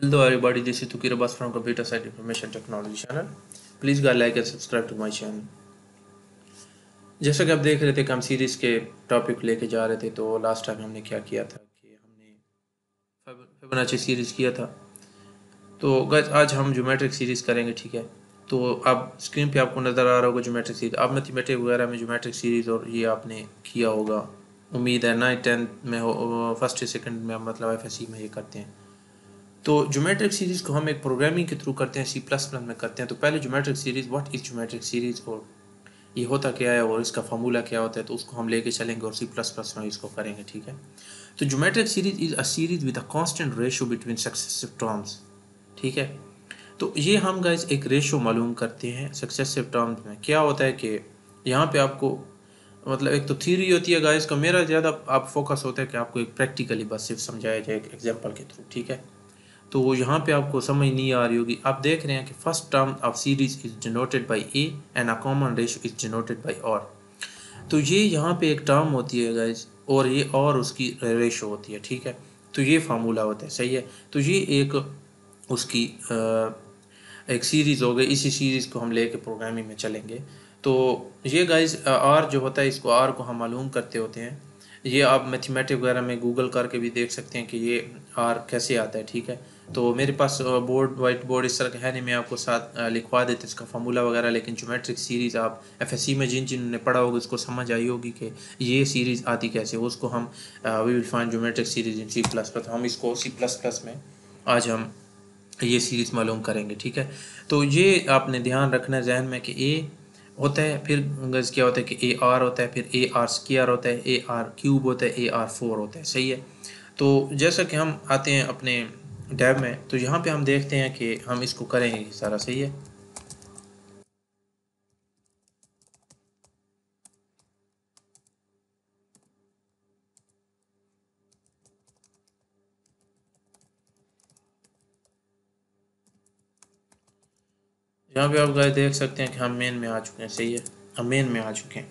Hello everybody, this is Tukir Abbas from Computer Science Information Technology channel. Please guys like and subscribe to my channel. जैसा कि आप देख रहे थे कि हम सीरीज़ के टॉपिक लेके जा रहे थे तो लास्ट टाइम हमने क्या किया था कि हमने फिबोनाची सीरीज़ किया था। तो गज आज हम जोमेट्रिक सीरीज़ करेंगे ठीक है? तो अब स्क्रीन पे आपको नज़र आ रहा होगा जोमेट्रिक सीरीज़ आप मैथमेटिक वगैरह में जोमेट्रिक सीरीज़ और ये आपने किया होगा। उम्मीद है नाइन टेंथ में हो फ़र्स्ट सेकंड में मतलब एफ़ में ये करते हैं। तो जोमेट्रिक सीरीज़ को हम एक प्रोग्रामिंग के थ्रू करते हैं सी प्लस प्लस में करते हैं। तो पहले geometric series what is geometric series और ये होता क्या है और इसका फार्मूला क्या होता है तो उसको हम लेके चलेंगे और सी प्लस प्लस में इसको करेंगे, ठीक है? तो geometric series is a series with a constant ratio between successive terms ठीक है? तो ये हम गाइज़ एक रेशो मालूम करते हैं सक्सेसिव टर्म्स में। क्या होता है कि यहाँ पे आपको मतलब एक तो थ्योरी होती है गाइज़ का मेरा ज़्यादा आप फोकस होता है कि आपको एक प्रैक्टिकली बस सिर्फ़ समझाया जाए एक एग्ज़ाम्पल के थ्रू ठीक है? तो वो यहाँ पे आपको समझ नहीं आ रही होगी। आप देख रहे हैं कि first term of series is denoted by A and a common ratio is denoted by और तो ये यहाँ पे एक टर्म होती है गाइज़ और ये और उसकी रेशो होती है, ठीक है? तो ये फार्मूला होता है, सही है? तो ये एक उसकी एक सीरीज़ हो गई। इसी सीरीज़ को हम लेके प्रोग्रामिंग में चलेंगे। तो ये गाइज़ आर जो होता है, इसको आर को हम मालूम करते होते हैं। ये आप मैथमेटिक वगैरह में गूगल करके भी देख सकते हैं कि ये आर कैसे आता है, ठीक है? तो मेरे पास बोर्ड वाइट बोर्ड इस तरह का है नहीं, मैं आपको साथ लिखवा देते इसका फार्मूला वगैरह, लेकिन जोमेट्रिक सीरीज़ आप एफएससी में जिन जिन ने पढ़ा होगा उसको समझ आई होगी कि ये सीरीज़ आती कैसे उसको हम we will find geometric series in C plus plus हम इसको सी प्लस प्लस में आज हम ये सीरीज़ मालूम करेंगे, ठीक है? तो ये आपने ध्यान रखना है जहन में कि ए होता है, फिर गज क्या होता है कि ए आर होता है, फिर ए आर स्केयर होता है ए आर क्यूब होता है ए आर फोर होता है, सही है? तो जैसा कि हम आते हैं अपने डैब में तो यहाँ पे हम देखते हैं कि हम इसको करेंगे सारा सही है। यहाँ पे आप गाय देख सकते हैं कि हम मेन में आ चुके हैं, सही है। हम मेन में आ चुके हैं।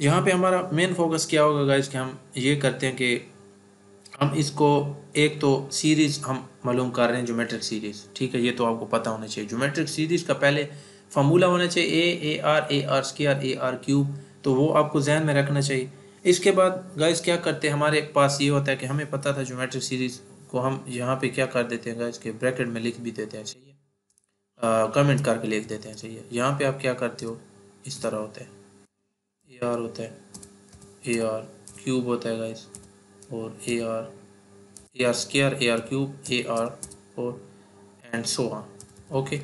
यहाँ पे हमारा मेन फोकस क्या होगा गाइज़ कि हम ये करते हैं कि हम इसको एक तो सीरीज़ हम मालूम कर रहे हैं जोमेट्रिक सीरीज़ ठीक है, ये तो आपको पता होना चाहिए। जोमेट्रिक सीरीज़ का पहले फार्मूला होना चाहिए A A R A R square A R cube तो वो आपको जहन में रखना चाहिए। इसके बाद गाइज़ क्या करते हैं, हमारे पास ये होता है कि हमें पता था जोमेट्रिक सीरीज़ को हम यहाँ पे क्या कर देते हैं गाइज़ के ब्रैकेट में लिख भी देते हैं, चाहिए। कमेंट करके लिख देते हैं, चाहिए। यहाँ पे आप क्या करते हो, इस तरह होता है। ए आर होता है। ए आर क्यूब होता है गाइस और A R A R square A R cube A R और एंड सो ऑन ओके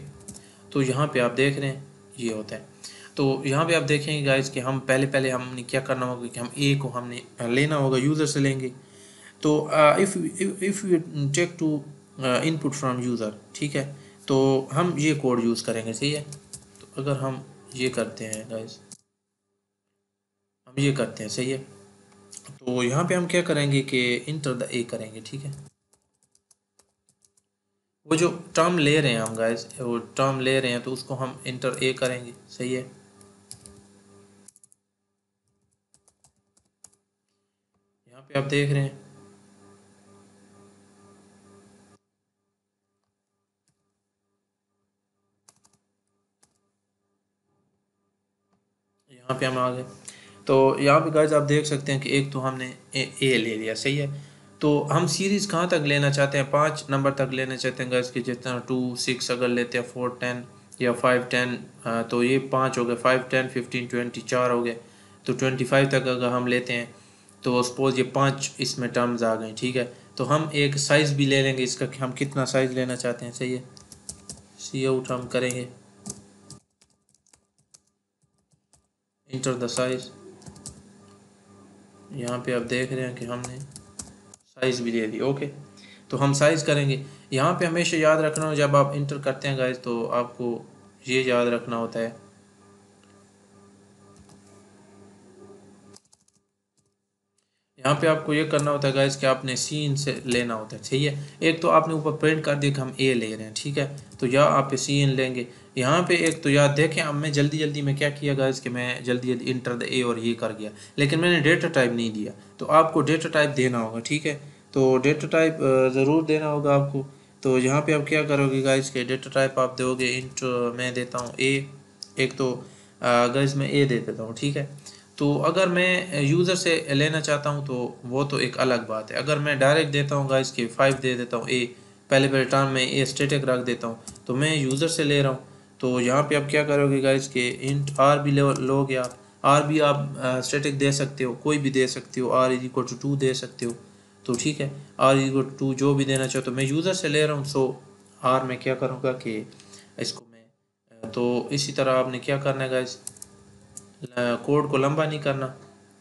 तो यहाँ पे आप देख रहे हैं, ये होता है। तो यहाँ पे आप देखेंगे गाइस कि हम पहले पहले हमने क्या करना होगा कि हम ए को हमने लेना होगा यूज़र से लेंगे। तो if if you check to input from user ठीक है? तो हम ये कोड यूज़ करेंगे, सही है? तो अगर हम ये करते हैं गाइस हम ये करते हैं, सही है? तो यहाँ पे हम क्या करेंगे कि इंटर द ए करेंगे, ठीक है? वो जो टर्म ले रहे हैं हम गाइस वो टर्म ले रहे हैं तो उसको हम इंटर ए करेंगे, सही है? यहाँ पे आप देख रहे हैं। यहाँ पे हम आ गए। तो यहाँ पे गाइज़ आप देख सकते हैं कि एक तो हमने ए, ए ले लिया सही है। तो हम सीरीज़ कहाँ तक लेना चाहते हैं? पाँच नंबर तक लेना चाहते हैं गाइज़ कि जितना टू सिक्स अगर लेते हैं फोर टेन या फाइव टेन तो ये पाँच हो गए। फाइव टेन फिफ्टीन ट्वेंटी चार हो गए। तो ट्वेंटी फाइव तक अगर हम लेते हैं तो सपोज़ ये पाँच इसमें टर्म्स आ गए ठीक है? तो हम एक साइज़ भी ले लेंगे इसका कि हम कितना साइज़ लेना चाहते हैं सही है? सी आउट हम करेंगे। इंटर द साइज़ यहाँ पे आप देख रहे हैं कि हमने साइज़ भी दे दी ओके तो हम साइज़ करेंगे। यहाँ पे हमेशा याद रखना हो, जब आप इंटर करते हैं गाइज़ तो आपको ये याद रखना होता है। यहाँ पे आपको ये करना होता है गाइज़ कि आपने सीन से लेना होता है, ठीक है? एक तो आपने ऊपर प्रिंट कर दिया कि हम ए ले रहे हैं, ठीक है? तो या आप सीन लेंगे। यहाँ पे एक तो याद देखें, अब मैं जल्दी जल्दी में क्या किया गाइज़ कि मैं जल्दी जल्दी इंटर द ए और ये कर गया। लेकिन मैंने डेटा टाइप नहीं दिया। तो आपको डेटा टाइप देना होगा, ठीक है? तो डेटा टाइप ज़रूर देना होगा आपको। तो यहाँ पे आप क्या करोगे गाइज़ के डेटा टाइप आप दोगे इंट मैं देता हूँ ए एक तो गाइस मैं ए दे देता हूँ, ठीक है? तो अगर मैं यूज़र से लेना चाहता हूँ तो वो तो एक अलग बात है। अगर मैं डायरेक्ट देता हूँ गाइस के फाइव दे देता हूँ, ए, पहले पहले टर्म में ए स्टेटिक रख देता हूँ तो मैं यूज़र से ले रहा हूँ। तो यहाँ पे आप क्या करोगे गाइस के इंट आर भी लोगे आप। आर भी आप स्टेटिक दे सकते हो, कोई भी दे सकते हो R is equal to two दे सकते हो। तो ठीक है आर इज़ इक्वल टू जो भी देना चाहो तो मैं यूज़र से ले रहा हूँ। सो आर मैं क्या करूँगा कि इसको मैं तो इसी तरह आपने क्या करना है गाइस कोड को लंबा नहीं करना।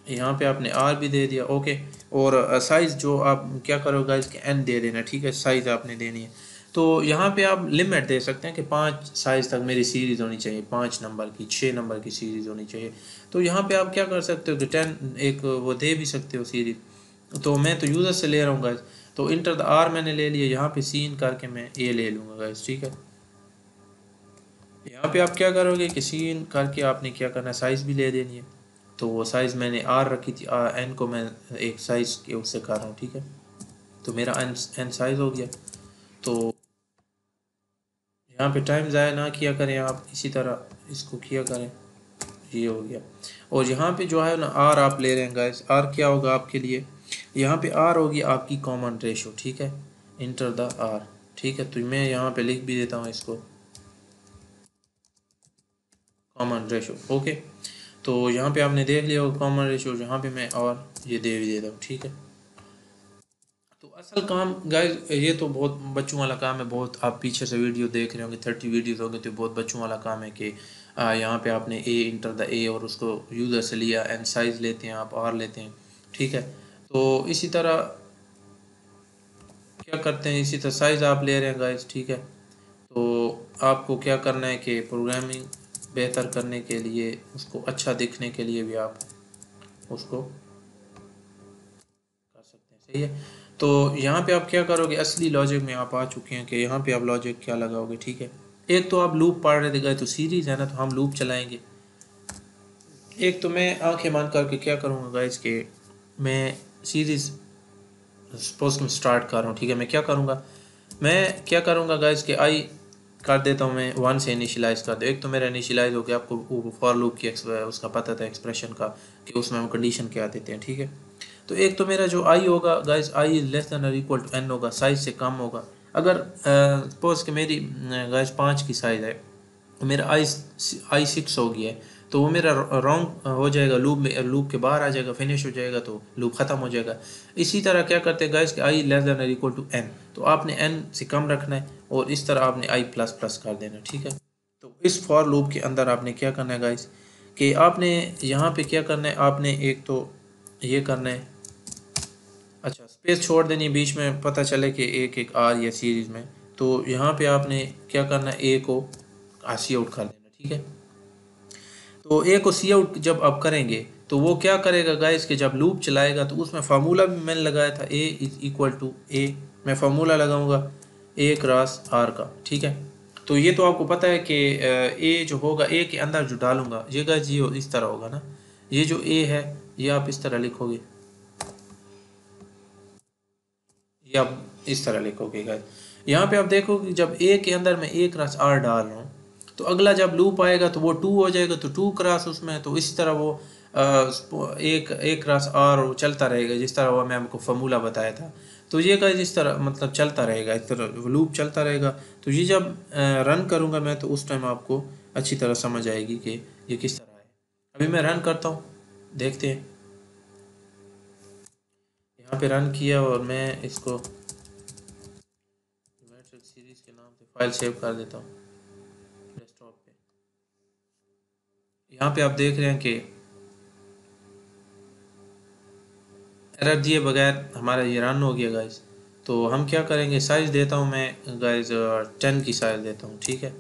यहाँ पे आपने आर भी दे दिया। ओके। और साइज़ जो आप, क्या करोगे इसके एन दे देना, ठीक है? साइज़ आपने देनी है। तो यहाँ पे आप लिमिट दे सकते हैं कि पाँच साइज़ तक मेरी सीरीज़ होनी चाहिए। पाँच नंबर की छः नंबर की सीरीज़ होनी चाहिए। तो यहाँ पे आप क्या कर सकते हो कि टेन एक वो दे भी सकते हो सीरीज़ तो मैं तो यूज़र से ले रहा हूँ गाइज़ तो इंटर द आर मैंने ले लिया। यहाँ पे सीन करके मैं ए ले लूँगा गाइज़ ठीक है? यहाँ पे आप क्या करोगे? कि सीन करके आपने क्या करना है? साइज़ भी ले देनी है। तो वो साइज़ मैंने आर रखी थी। आ, एन को मैं एक साइज़ के उससे कर रहा हूँ ठीक है? तो मेरा एन एन साइज़ हो गया। तो यहाँ पे टाइम ज़ाया ना किया करें आप। इसी तरह इसको किया करें। ये हो गया। और यहाँ पे जो है ना आर आप ले रहे हैं गाइस आर क्या होगा आपके लिए? यहाँ पे आर होगी आपकी कॉमन रेशो ठीक है? इंटर द आर ठीक है? तो मैं यहाँ पे लिख भी देता हूँ इसको। कॉमन रेशो ओके तो यहाँ पे आपने देख लिया होगा कॉमन रेशो यहाँ पे मैं और ये दे भी देता हूँ, ठीक है? तो असल काम गाइस ये तो बहुत बच्चों वाला काम है, बहुत आप पीछे से वीडियो देख रहे होंगे थर्टी वीडियोस होंगे तो बहुत बच्चों वाला काम है कि यहाँ पे आपने ए इंटर द ए और उसको यूज़र से लिया एन साइज़ लेते हैं, आप आर लेते हैं, ठीक है? तो इसी तरह क्या करते हैं, इसी तरह साइज़ आप ले रहे हैं गाइस ठीक है? तो आपको क्या करना है कि प्रोग्रामिंग बेहतर करने के लिए, उसको अच्छा दिखने के लिए भी आप उसको कर सकते हैं। सही है? तो यहाँ पे आप क्या करोगे? असली लॉजिक में आप आ चुके हैं कि यहाँ पे आप लॉजिक क्या लगाओगे? ठीक है? एक तो आप लूप पढ़ रहे गए तो सीरीज़ है ना तो हम लूप चलाएँगे। एक तो मैं आँखें मान करके क्या करूँगा गाइस के मैं सीरीज़ सपोज़ स्टार्ट कर रहा हूँ। ठीक है? मैं क्या करूँगा? मैं क्या करूँगा गाइस के आई कर देता हूँ मैं। वन से इनिशियलाइज कर दो। एक तो मेरा इनिशियलाइज हो गया आपको फॉर लूप की उसका पता था एक्सप्रेशन का कि उसमें हम कंडीशन क्या देते हैं, ठीक है? तो एक तो मेरा जो आई होगा guys I is less than और इक्वल टू एन होगा साइज़ से कम होगा। अगर सपोज़ कि मेरी गाइस पाँच की साइज़ है मेरा आई आई सिक्स हो गया है तो वो मेरा रॉन्ग हो जाएगा लूप में लूप के बाहर आ जाएगा फिनिश हो जाएगा तो लूप ख़त्म हो जाएगा। इसी तरह क्या करते हैं गाइस कि I less than equal to N तो आपने एन से कम रखना है और इस तरह आपने आई प्लस प्लस कर देना, ठीक है? तो इस फॉर लूप के अंदर आपने क्या करना है गाइस कि आपने यहाँ पे क्या करना है? आपने एक तो ये करना है। अच्छा स्पेस छोड़ देनी, बीच में पता चले कि एक एक आर या सीरीज़ में। तो यहाँ पे आपने क्या करना है? ए को सी आउट कर देना, ठीक है? तो ए को सी आउट जब आप करेंगे तो वो क्या करेगा गाइस कि जब लूप चलाएगा तो उसमें फार्मूला भी मैंने लगाया था A is equal to A मैं फार्मूला लगाऊँगा। ए क्रॉस आर का, ठीक है? तो ये तो आपको पता है कि ए जो होगा, ए के अंदर जो डालूँगा, ये गाइस ये इस तरह होगा ना? ये जो ए है, ये आप इस तरह लिखोगे। ये आप इस तरह लिखोगे गाइस यहाँ पे आप देखोगे जब ए के अंदर मैं ए क्रॉस आर डाल रहा हूँ तो अगला जब लूप आएगा तो वो टू हो जाएगा तो टू क्रॉस उसमें तो इस तरह वो एक एक आर चलता रहेगा, जिस तरह वो मैं आपको फॉर्मूला बताया था। तो ये का जिस तरह मतलब चलता रहेगा, इस तरह लूप चलता रहेगा। तो ये जब रन करूँगा मैं तो उस टाइम आपको अच्छी तरह समझ आएगी कि ये किस तरह है। अभी मैं रन करता हूँ, देखते हैं। यहाँ पे रन किया और मैं इसको सीरीज़ के नाम से फ़ाइल सेव कर देता हूँ। डेस्कटॉप पे। यहाँ पे आप देख रहे हैं कि एरर दिए बगैर हमारा ये रन हो गया गाइज़ तो हम क्या करेंगे? साइज़ देता हूँ मैं गाइज़ टेन की साइज़ देता हूँ, ठीक है?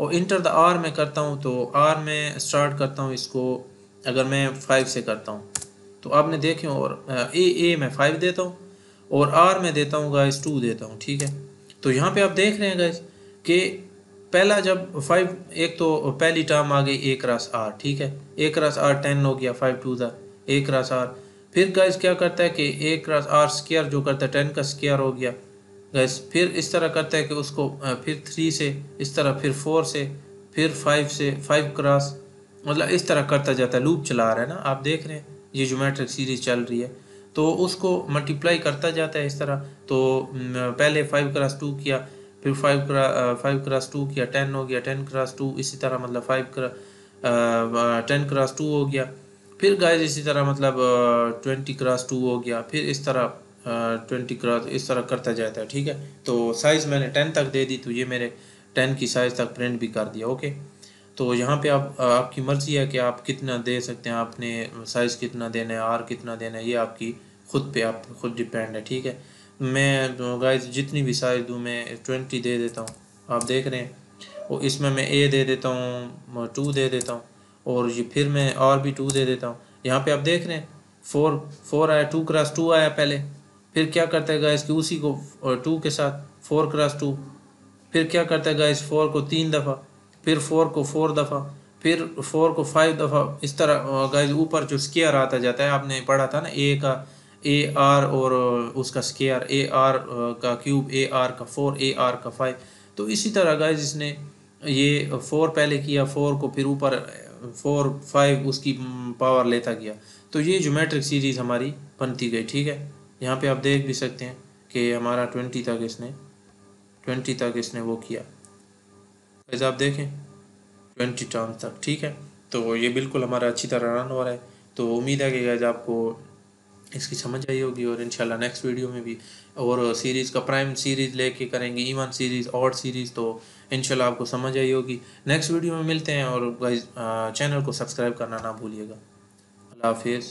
और इंटर द आर में करता हूँ तो आर में स्टार्ट करता हूँ इसको, अगर मैं फाइव से करता हूँ। तो आपने देखे और ए ए में फाइव देता हूँ, और आर में देता हूँ गाइज़ टू देता हूँ, ठीक है? तो यहाँ पे आप देख रहे हैं गाइज़ कि पहला जब फाइव एक तो पहली टर्म आ गई, एक रस आर ठीक है? एक रस आर टेन हो गया फाइव टू द एक रस आर फिर गैस क्या करता है कि ए क्रॉस आर स्केयर जो करता है टेन का स्केयर हो गया। गैस फिर इस तरह करता है कि उसको फिर थ्री से, इस तरह फिर फोर से, फिर फाइव से फाइव क्रॉस मतलब इस तरह करता जाता है। लूप चला रहा है ना, आप देख रहे हैं, ये जोमेट्रिक सीरीज़ चल रही है। तो उसको मल्टीप्लाई करता जाता है इस तरह। तो पहले फाइव क्रॉस टू किया, फिर फाइव फाइव क्रॉस टू किया टेन हो गया टेन क्रॉस टू इसी तरह मतलब फाइव टेन क्रॉस टू हो गया। फिर गाइस इसी तरह मतलब ट्वेंटी क्रॉस टू हो गया, फिर इस तरह ट्वेंटी क्रॉस इस तरह करता जाता है, ठीक है? तो साइज़ मैंने टेन तक दे दी तो ये मेरे टेन की साइज़ तक प्रिंट भी कर दिया ओके तो यहाँ पे आप आपकी मर्ज़ी है कि आप कितना दे सकते हैं, आपने साइज़ कितना देना है आर कितना देना है, ये आपकी ख़ुद पे, आप खुद डिपेंड है, ठीक है? मैं गाइस जितनी भी साइज़ दूँ, मैं ट्वेंटी दे देता हूँ, आप देख रहे हैं? और इसमें मैं ए दे देता हूँ टू दे देता हूँ और ये फिर मैं और भी टू दे देता हूँ। यहाँ पे आप देख रहे हैं फोर फोर आया टू क्रॉस टू आया पहले। फिर क्या करता है गाइस कि उसी को टू के साथ फोर क्रॉस टू फिर क्या करता है गाइस फोर को तीन दफ़ा, फिर फोर को फोर दफ़ा, फिर फोर को फाइव दफ़ा। इस तरह गाइस ऊपर जो स्केयर आता जाता है, आपने पढ़ा था ना ए का ए आर और उसका स्केयर ए आर का क्यूब ए आर का फोर ए आर का फाइव तो इसी तरह गाइस इसने ये फोर पहले किया फोर को फिर ऊपर फोर फाइव उसकी पावर लेता गया। तो ये जोमेट्रिक सीरीज़ हमारी बनती गई, ठीक है? यहाँ पे आप देख भी सकते हैं कि हमारा ट्वेंटी तक इसने ट्वेंटी तक इसने वो किया। ऐसा आप देखें ट्वेंटी टर्म तक, ठीक है? तो ये बिल्कुल हमारा अच्छी तरह रन हो रहा है। तो उम्मीद है कि गैज आपको इसकी समझ आई होगी और इंशाल्लाह नेक्स्ट वीडियो में भी और सीरीज़ का प्राइम सीरीज़ लेके करेंगे ईवन सीरीज़ और सीरीज़ तो इंशाल्लाह आपको समझ आई होगी। नेक्स्ट वीडियो में मिलते हैं और चैनल को सब्सक्राइब करना ना भूलिएगा। अल्लाह हाफिज़।